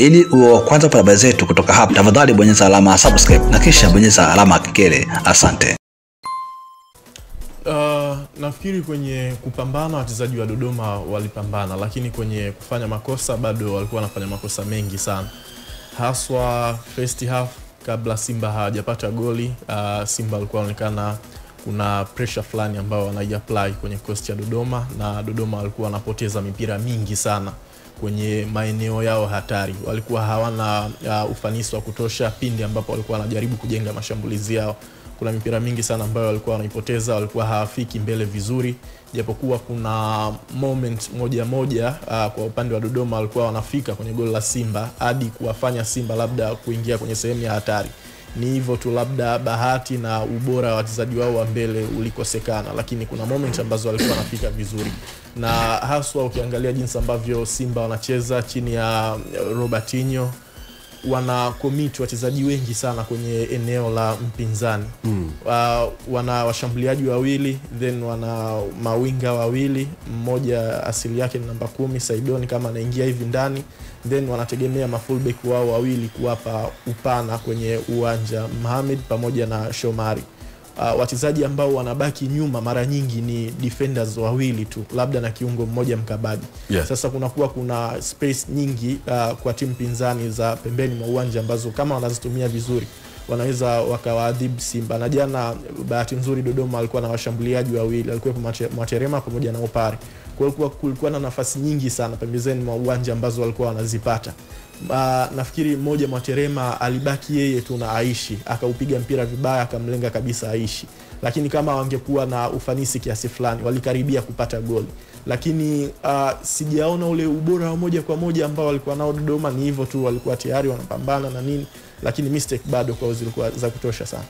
Ili uwe wa kwanza kupata habari zetu kutoka hapa, tafadhali bonyeza alama subscribe na kisha bonyeza alama ya kengele. Asante. Uh, nafikiri kwenye kupambana wachezaji wa Dodoma walipambana, lakini kwenye kufanya makosa bado walikuwa wanafanya makosa mengi sana, haswa first half kabla Simba hawajapata goli. Uh, Simba walikuwa wanaonekana kuna pressure fulani ambayo wanaiapply kwenye kikosi cha Dodoma, na Dodoma walikuwa wanapoteza mipira mingi sana kwenye maeneo yao hatari. Walikuwa hawana uh, ufanisi wa kutosha pindi ambapo walikuwa wanajaribu kujenga mashambulizi yao kuna mipira mingi sana ambayo walikuwa wanaipoteza, walikuwa hawafiki mbele vizuri, japokuwa kuna moment moja moja uh, kwa upande wa Dodoma walikuwa wanafika kwenye goli la Simba hadi kuwafanya Simba labda kuingia kwenye sehemu ya hatari. Ni hivyo tu, labda bahati na ubora wa wachezaji wao wa mbele ulikosekana, lakini kuna moment ambazo walikuwa wanafika vizuri, na haswa ukiangalia jinsi ambavyo Simba wanacheza chini ya Robertinho wana komiti wachezaji wengi sana kwenye eneo la mpinzani mm. Uh, wana washambuliaji wawili then wana mawinga wawili, mmoja asili yake ni namba kumi Saidoni kama anaingia hivi ndani, then wanategemea mafulbek wao wawili kuwapa upana kwenye uwanja, mhamed pamoja na Shomari. Uh, wachezaji ambao wanabaki nyuma mara nyingi ni defenders wawili tu, labda na kiungo mmoja mkabaji. Yeah. Sasa kunakuwa kuna space nyingi uh, kwa timu pinzani za pembeni mwa uwanja ambazo kama wanazitumia vizuri wanaweza wakawaadhibu Simba. Na jana bahati nzuri Dodoma alikuwa na washambuliaji wawili, alikuwepo Mwaterema pamoja na Opare. Kwa hiyo kulikuwa- kulikuwa na nafasi nyingi sana pembezeni mwa uwanja ambazo walikuwa wanazipata. Uh, nafikiri mmoja Mwaterema alibaki yeye tu na Aishi akaupiga mpira vibaya akamlenga kabisa Aishi, lakini kama wangekuwa na ufanisi kiasi fulani walikaribia kupata goli, lakini uh, sijaona ule ubora wa moja kwa moja ambao walikuwa nao Dodoma. Ni hivyo tu, walikuwa tayari wanapambana na nini, lakini mistake bado kwao zilikuwa za kutosha sana.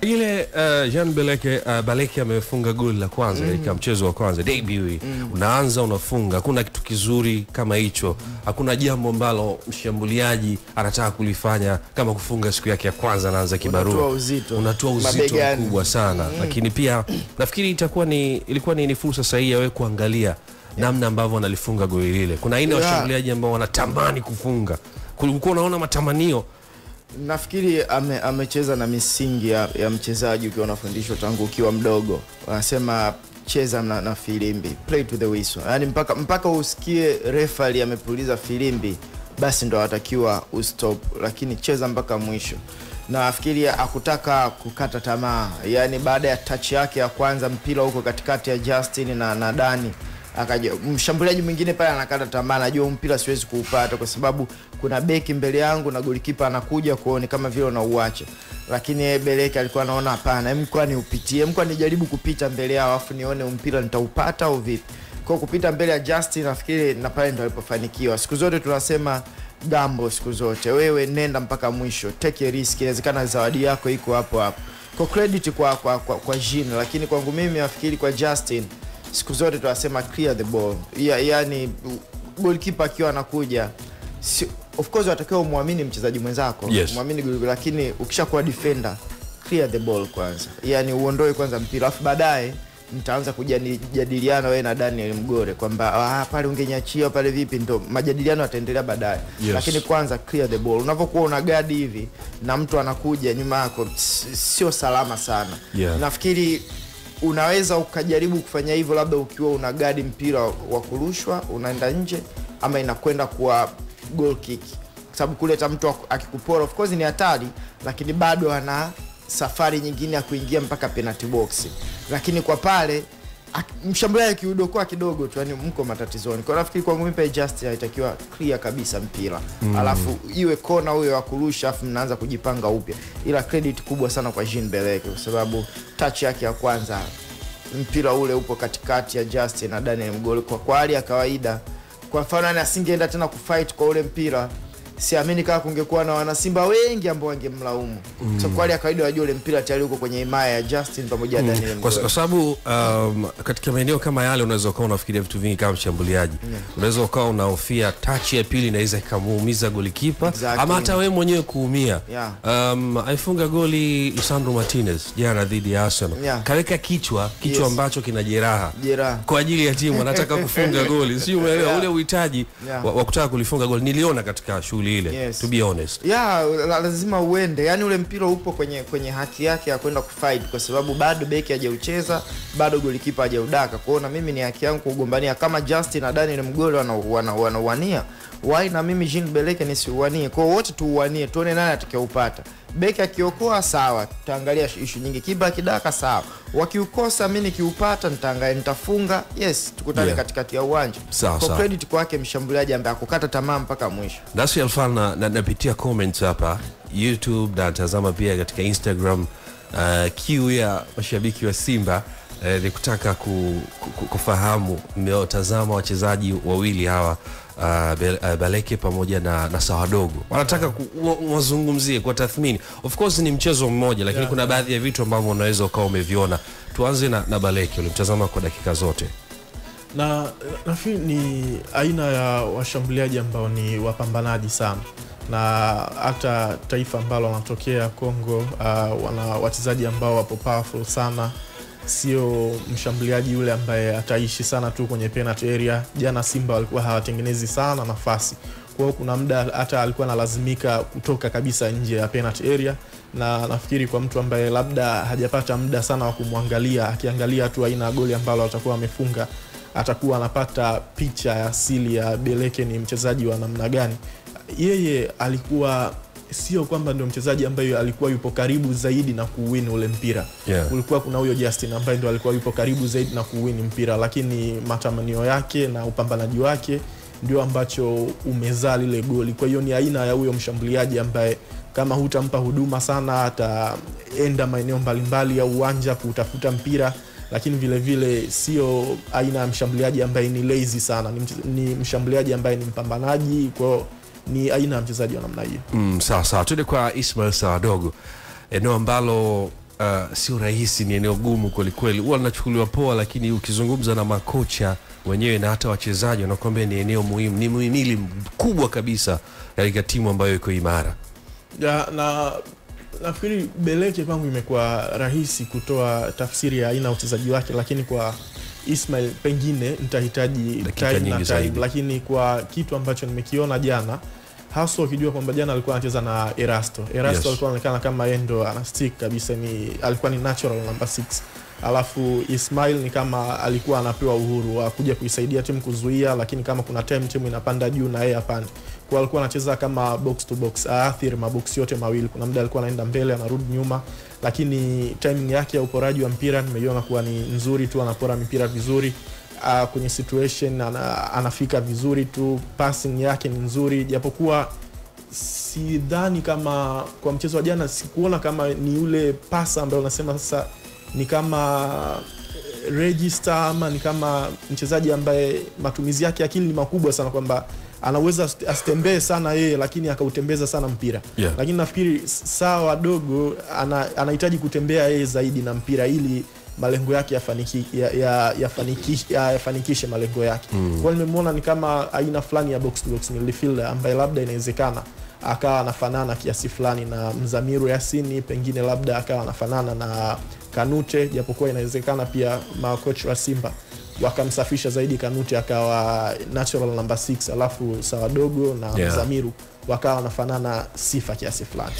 ile uh, Jean Beleke uh, Baleke amefunga goli la kwanza katika mm. mchezo wa kwanza debut. Mm. Unaanza unafunga, hakuna kitu kizuri kama hicho. Hakuna jambo ambalo mshambuliaji anataka kulifanya kama kufunga siku yake ya kwanza, anaanza kibarua, Unatoa uzito. unatoa uzito mkubwa sana lakini pia nafikiri itakuwa ni ilikuwa ni, ni fursa sahihi ya wewe kuangalia namna ambavyo wanalifunga goli lile. Kuna aina ya Yeah. washambuliaji ambao wanatamani kufunga, kulikuwa unaona matamanio Nafikiri ame, amecheza na misingi ya, ya mchezaji ukiwa unafundishwa tangu ukiwa mdogo. Wanasema cheza na, na filimbi, play to the whistle, yani mpaka, mpaka usikie refali amepuliza filimbi, basi ndo anatakiwa ustop, lakini cheza mpaka mwisho. Na nafikiri akutaka kukata tamaa, yani baada ya touch yake ya kwanza mpira huko katikati ya Justin na, na Dani akaja mshambuliaji mwingine pale anakata tamaa, najua mpira siwezi kuupata kwa sababu kuna beki mbele yangu na golikipa anakuja kuone kama vile unauacha, lakini Beleke alikuwa anaona hapana, hem kwa niupitie, kwa nijaribu kupita mbele yao afu nione mpira nitaupata au vipi. Kwa kupita mbele ya Justin nafikiri na pale ndo alipofanikiwa. Siku zote tunasema gambo, siku zote wewe nenda mpaka mwisho, take a risk, inawezekana zawadi yako iko hapo hapo. Kwa credit kwa kwa, kwa, kwa Jean, lakini kwangu mimi nafikiri kwa Justin siku zote tunasema clear the ball ya, yani goalkeeper akiwa anakuja si, of course watakiwa umwamini mchezaji mwenzako Yes. mwamini goalkeeper, lakini ukishakuwa defender clear the ball kwanza yani uondoe kwanza mpira alafu baadaye mtaanza kujadiliana wewe na Daniel Mgore kwamba ah, pale ungenyachia pale vipi, ndo majadiliano yataendelea baadaye Yes. lakini kwanza clear the ball. Unavyokuwa una gadi hivi na mtu anakuja nyuma yako, sio salama sana Yeah. nafikiri unaweza ukajaribu kufanya hivyo labda ukiwa una gadi mpira wa kurushwa unaenda nje ama inakwenda kuwa goal kick. Sababu kule hata mtu akikupora of course ni hatari lakini bado ana safari nyingine ya kuingia mpaka penalty box. Lakini kwa pale mshambuliaji akiudokoa kidogo tu yani mko matatizoni. Kwa nafikiri kwangu mimi Justin alitakiwa clear kabisa mpira. Mm. alafu iwe kona huyo wa kurusha alafu mnaanza kujipanga upya. Ila credit kubwa sana kwa Jean Beleke kwa sababu touch yake ya kwanza mpira ule upo katikati ya Justin na Daniel Mgoli. Kwa kwa hali ya kawaida kwa mfano yani asingeenda tena kufight kwa ule mpira siamini kama kungekuwa na wanasimba wengi ambao wangemlaumu mm. so kwa hali ya kawaida wajua ule mpira tayari uko kwenye himaya ya Justin pamoja na Daniel kwa, sababu um, katika maeneo kama yale unaweza ukawa unafikiria vitu vingi kama mshambuliaji yeah. unaweza ukawa unahofia tachi ya pili inaweza ikamuumiza golikipa Exactly. ama hata wewe mwenyewe kuumia Yeah. um, aifunga goli Lisandro Martinez jana dhidi ya Arsenal Yeah. kaweka kichwa kichwa Yes. ambacho kina jeraha Jeraha. kwa ajili ya timu anataka kufunga goli si umeelewa Yeah. ule uhitaji Yeah. wa, wa kutaka kulifunga goli niliona katika shughuli shughuli ile Yes. to be honest. Ya la- lazima uende. Yani ule mpira upo kwenye kwenye haki yake ya kwenda kufight kwa sababu bado beki hajaucheza bado golikipa hajaudaka. Kwao na mimi ni haki yangu kugombania kama Justin na Daniel Mgolo wanauania wana, wana wanauania, why na mimi Jean Beleke nisiuanie. Kwao wote tuuanie tuone nani atakayeupata. Beki akiokoa sawa. Tutaangalia ishu nyingi. Kiba kidaka sawa. Wakiukosa mi nikiupata nitaangalia nitafunga. Yes tukutane Yeah. katikati ya uwanja. Sawa, kwa sawa. credit kwake mshambuliaji ambaye akukata tamaa mpaka mwisho. Nasi alfan na, na, napitia comments hapa. Youtube natazama pia katika instagram uh, kiu ya mashabiki wa simba. Uh, ni kutaka ku, ku, kufahamu mmeotazama wachezaji wawili hawa uh, uh, baleke pamoja na, na sawadogo wanataka wazungumzie kwa tathmini. Of course ni mchezo mmoja lakini Yeah. kuna baadhi ya vitu ambavyo unaweza ukawa umeviona. Tuanze na, na baleke ulimtazama kwa dakika zote. Na nafikiri ni aina ya washambuliaji ambao ni wapambanaji sana. Na hata taifa ambalo wanatokea Kongo uh, wana wachezaji ambao wapo powerful sana, sio mshambuliaji yule ambaye ataishi sana tu kwenye penalty area. Jana Simba walikuwa hawatengenezi sana nafasi, kwa hiyo kuna muda hata alikuwa analazimika kutoka kabisa nje ya penalty area, na nafikiri kwa mtu ambaye labda hajapata muda sana wa kumwangalia, akiangalia tu aina ya goli ambalo atakuwa amefunga atakuwa anapata picha ya asili ya Beleke ni mchezaji wa namna gani. Yeye alikuwa sio kwamba ndio mchezaji ambaye alikuwa yupo karibu zaidi na kuwin ule mpira Yeah. kulikuwa kuna huyo Justin ambaye ndio alikuwa yupo karibu zaidi na kuwin mpira, lakini matamanio yake na upambanaji wake ndio ambacho umezaa lile goli. Kwa hiyo ni aina ya huyo mshambuliaji ambaye kama hutampa huduma sana, ataenda maeneo mbalimbali ya uwanja kutafuta mpira, lakini vile vile sio aina ya mshambuliaji ambaye ni lazy sana, ni, ni mshambuliaji ambaye ni mpambanaji. Kwa hiyo ni aina ya mchezaji wa namna hiyo. Mm, sawa sawa, tuende kwa Ismail Sawadogo, eneo ambalo uh, sio rahisi, ni eneo gumu kwelikweli, huwa linachukuliwa poa, lakini ukizungumza na makocha wenyewe na hata wachezaji wanakuambia ni eneo muhimu, ni muhimili mkubwa kabisa katika timu ambayo iko imara. ya, na nafikiri Beleke kwangu imekuwa rahisi kutoa tafsiri ya aina ya uchezaji wake, lakini kwa Ismail pengine nitahitaji time na time, lakini kwa kitu ambacho nimekiona jana haswa ukijua kwamba jana alikuwa anacheza na Erasto. Erasto Yes. alikuwa anaonekana kama yeye ndo ana stick kabisa, ni alikuwa ni natural number 6 alafu Ismail ni kama alikuwa anapewa uhuru wa kuja kuisaidia timu kuzuia, lakini kama kuna time timu inapanda juu na yeye apande kwa alikuwa anacheza kama box to box, aathiri maboksi yote mawili. Kuna muda alikuwa anaenda mbele anarudi nyuma, lakini timing yake ya uporaji wa mpira nimeiona kuwa ni nzuri tu, anapora mipira vizuri. Uh, kwenye situation ana, anafika vizuri tu, passing yake ni nzuri, japokuwa sidhani kama kwa mchezo wa jana sikuona kama ni ule pasa ambayo unasema sasa ni kama register ama ni kama mchezaji ambaye matumizi yake ya akili ni makubwa sana kwamba anaweza asite- asitembee sana yeye lakini akautembeza sana mpira Yeah. lakini nafikiri saa wadogo ana, anahitaji kutembea yeye zaidi na mpira ili malengo yake yafanikishe ya, ya, yafanikishe ya, ya malengo yake mm. kwao nimemwona ni kama aina fulani ya box to box midfielder ambaye labda inawezekana akawa anafanana kiasi fulani na Mzamiru Yasini, pengine labda akawa anafanana na Kanute, japokuwa inawezekana pia makocha wa Simba wakamsafisha zaidi Kanute akawa natural number 6 alafu Sawadogo na Yeah. Zamiru wakawa wanafanana sifa kiasi fulani.